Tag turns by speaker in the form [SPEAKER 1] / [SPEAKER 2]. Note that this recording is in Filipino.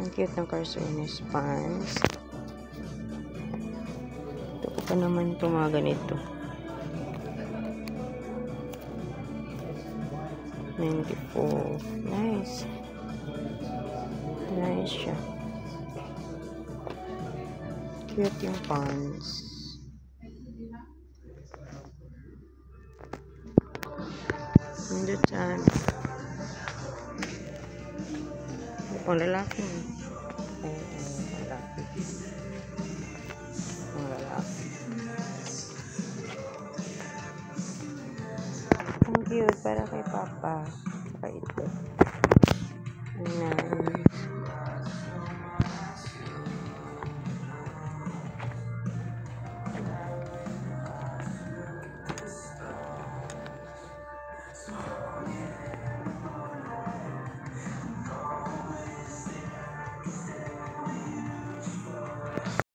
[SPEAKER 1] Ang cute ng Carsones pants. Ito ko pa naman ito mga ganito. 94. Nice. Nice siya. Cute yung pants. Nandun saan? Ito pang lalaki. Oo, oo, lalaki. Pang lalaki. Ang cute. Para kay Papa. Nice.